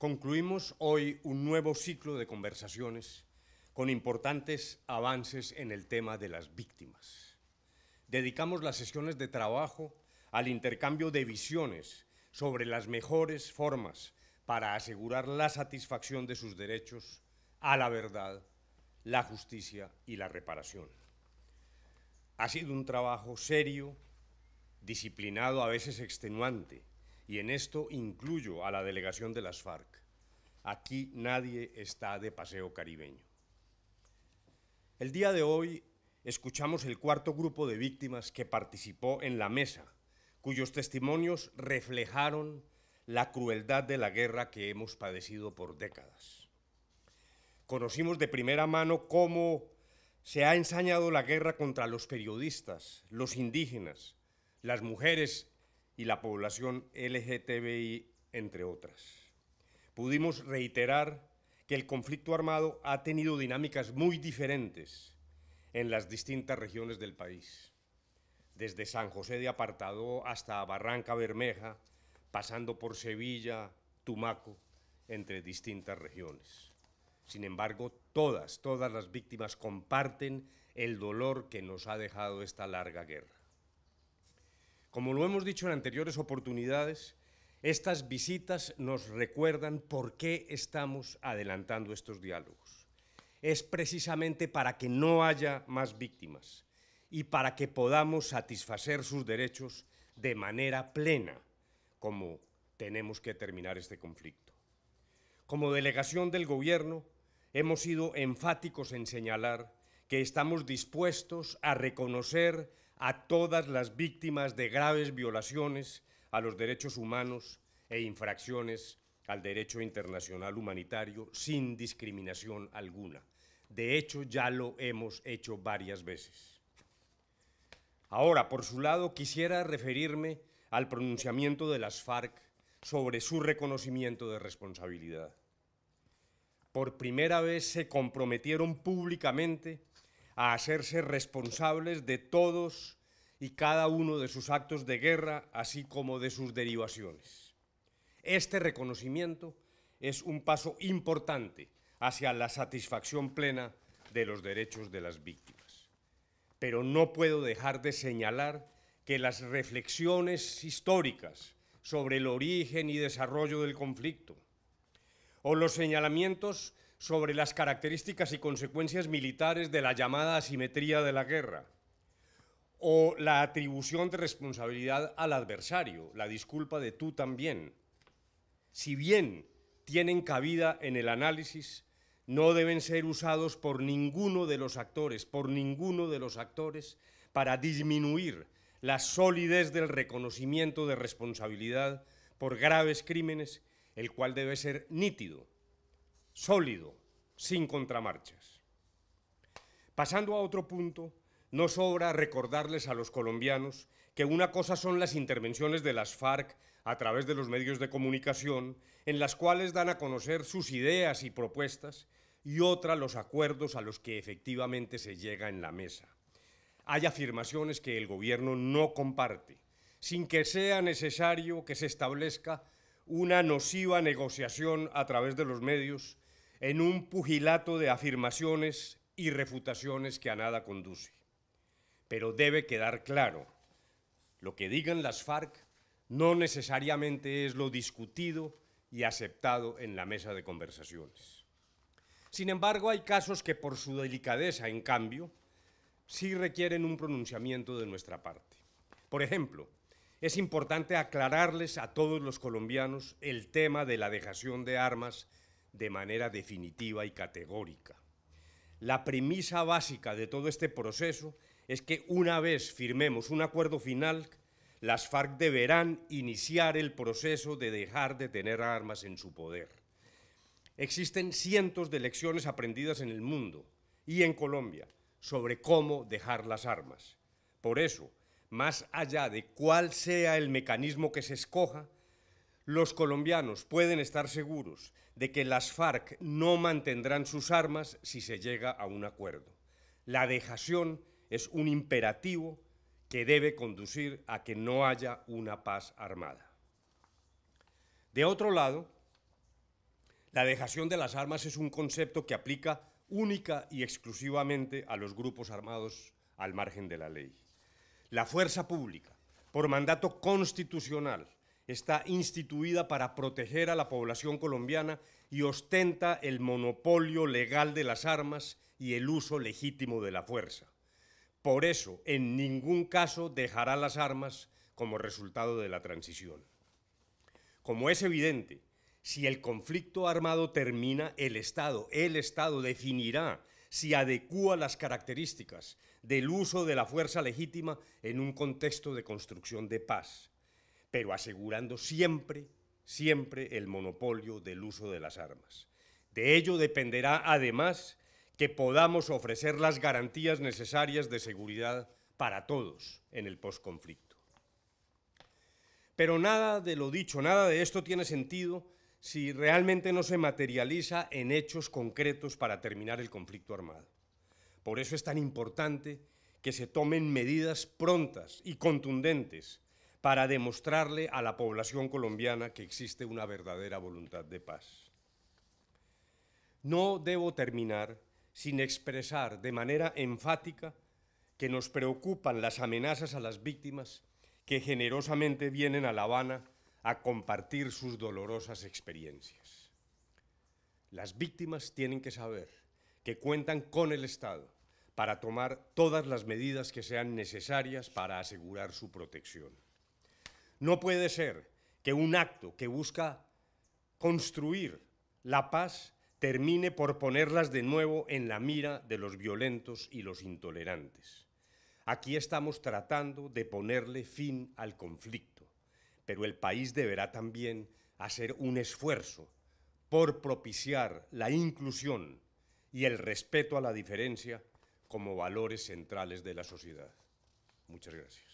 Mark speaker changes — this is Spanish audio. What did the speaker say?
Speaker 1: Concluimos hoy un nuevo ciclo de conversaciones con importantes avances en el tema de las víctimas. Dedicamos las sesiones de trabajo al intercambio de visiones sobre las mejores formas para asegurar la satisfacción de sus derechos a la verdad, la justicia y la reparación. Ha sido un trabajo serio, disciplinado, a veces extenuante, y en esto incluyo a la delegación de las FARC. Aquí nadie está de paseo caribeño. El día de hoy escuchamos el cuarto grupo de víctimas que participó en la mesa, cuyos testimonios reflejaron la crueldad de la guerra que hemos padecido por décadas. Conocimos de primera mano cómo se ha ensañado la guerra contra los periodistas, los indígenas, las mujeres y la población LGTBI, entre otras. Pudimos reiterar que el conflicto armado ha tenido dinámicas muy diferentes en las distintas regiones del país, desde San José de Apartado hasta Barranca Bermeja, pasando por Sevilla, Tumaco, entre distintas regiones. Sin embargo, todas, todas las víctimas comparten el dolor que nos ha dejado esta larga guerra. Como lo hemos dicho en anteriores oportunidades, estas visitas nos recuerdan por qué estamos adelantando estos diálogos. Es precisamente para que no haya más víctimas y para que podamos satisfacer sus derechos de manera plena, como tenemos que terminar este conflicto. Como delegación del Gobierno, hemos sido enfáticos en señalar que estamos dispuestos a reconocer a todas las víctimas de graves violaciones a los derechos humanos e infracciones al derecho internacional humanitario sin discriminación alguna. De hecho, ya lo hemos hecho varias veces. Ahora, por su lado, quisiera referirme al pronunciamiento de las FARC sobre su reconocimiento de responsabilidad. Por primera vez se comprometieron públicamente a hacerse responsables de todos y cada uno de sus actos de guerra, así como de sus derivaciones. Este reconocimiento es un paso importante hacia la satisfacción plena de los derechos de las víctimas. Pero no puedo dejar de señalar que las reflexiones históricas sobre el origen y desarrollo del conflicto, o los señalamientos sobre las características y consecuencias militares de la llamada asimetría de la guerra, o la atribución de responsabilidad al adversario, la disculpa de tú también, si bien tienen cabida en el análisis, no deben ser usados por ninguno de los actores, por ninguno de los actores, para disminuir la solidez del reconocimiento de responsabilidad por graves crímenes, el cual debe ser nítido, sólido, sin contramarchas. Pasando a otro punto, no sobra recordarles a los colombianos que una cosa son las intervenciones de las FARC a través de los medios de comunicación, en las cuales dan a conocer sus ideas y propuestas, y otra los acuerdos a los que efectivamente se llega en la mesa. Hay afirmaciones que el gobierno no comparte, sin que sea necesario que se establezca una nociva negociación a través de los medios en un pugilato de afirmaciones y refutaciones que a nada conduce. Pero debe quedar claro, lo que digan las FARC no necesariamente es lo discutido y aceptado en la mesa de conversaciones. Sin embargo, hay casos que por su delicadeza, en cambio, sí requieren un pronunciamiento de nuestra parte. Por ejemplo, es importante aclararles a todos los colombianos el tema de la dejación de armas de manera definitiva y categórica. La premisa básica de todo este proceso es que una vez firmemos un acuerdo final, las FARC deberán iniciar el proceso de dejar de tener armas en su poder. Existen cientos de lecciones aprendidas en el mundo y en Colombia sobre cómo dejar las armas. Por eso, más allá de cuál sea el mecanismo que se escoja, los colombianos pueden estar seguros de que las FARC no mantendrán sus armas si se llega a un acuerdo. La dejación es un imperativo que debe conducir a que no haya una paz armada. De otro lado, la dejación de las armas es un concepto que aplica única y exclusivamente a los grupos armados al margen de la ley. La fuerza pública, por mandato constitucional, está instituida para proteger a la población colombiana y ostenta el monopolio legal de las armas y el uso legítimo de la fuerza. Por eso, en ningún caso dejará las armas como resultado de la transición. Como es evidente, si el conflicto armado termina, el Estado, el Estado definirá si adecúa las características del uso de la fuerza legítima en un contexto de construcción de paz, pero asegurando siempre, siempre el monopolio del uso de las armas. De ello dependerá, además, que podamos ofrecer las garantías necesarias de seguridad para todos en el posconflicto. Pero nada de lo dicho, nada de esto tiene sentido si realmente no se materializa en hechos concretos para terminar el conflicto armado. Por eso es tan importante que se tomen medidas prontas y contundentes para demostrarle a la población colombiana que existe una verdadera voluntad de paz. No debo terminar sin expresar de manera enfática que nos preocupan las amenazas a las víctimas que generosamente vienen a La Habana a compartir sus dolorosas experiencias. Las víctimas tienen que saber que cuentan con el Estado para tomar todas las medidas que sean necesarias para asegurar su protección. No puede ser que un acto que busca construir la paz termine por ponerlas de nuevo en la mira de los violentos y los intolerantes. Aquí estamos tratando de ponerle fin al conflicto, pero el país deberá también hacer un esfuerzo por propiciar la inclusión y el respeto a la diferencia como valores centrales de la sociedad. Muchas gracias.